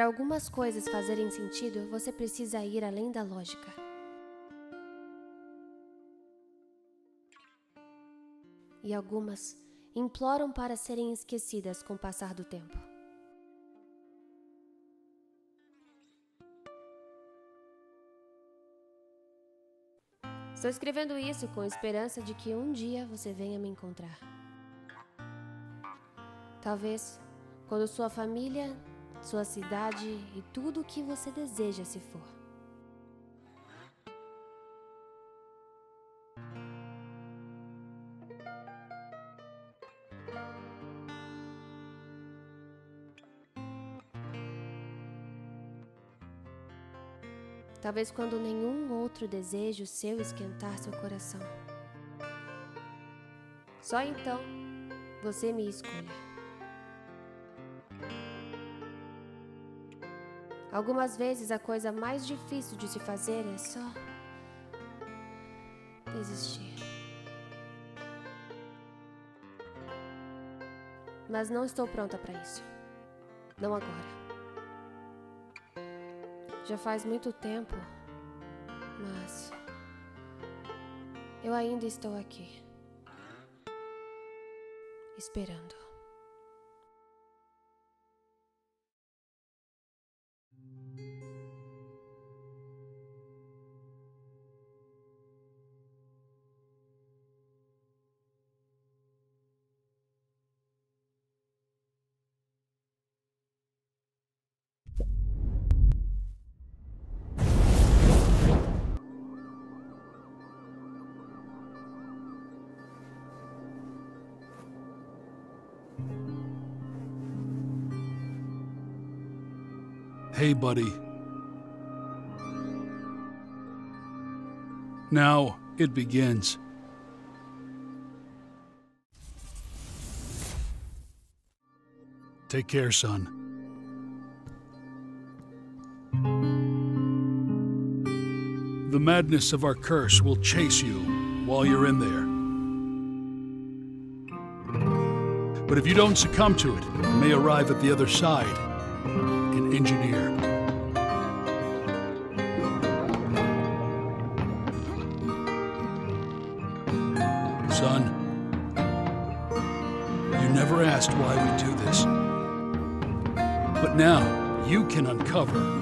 Para algumas coisas fazerem sentido, você precisa ir além da lógica. E algumas imploram para serem esquecidas com o passar do tempo. Estou escrevendo isso com esperança de que um dia você venha me encontrar. Talvez quando sua família, sua cidade e tudo o que você deseja se for. Talvez quando nenhum outro desejo seu esquentar seu coração. Só então você me escolha. Algumas vezes a coisa mais difícil de se fazer é só desistir. Mas não estou pronta para isso. Não agora. Já faz muito tempo, mas eu ainda estou aqui, esperando. Hey, buddy. Now it begins. Take care, son. The madness of our curse will chase you while you're in there. But if you don't succumb to it, you may arrive at the other side, an engineer. Son, you never asked why we do this. But now you can uncover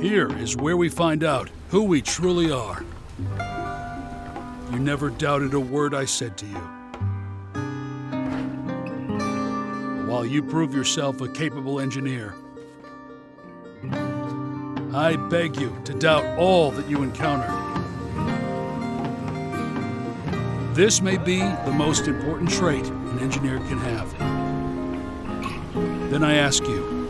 Here is where we find out who we truly are. You never doubted a word I said to you. You prove yourself a capable engineer, I beg you to doubt all that you encounter. This may be the most important trait an engineer can have. Then I ask you,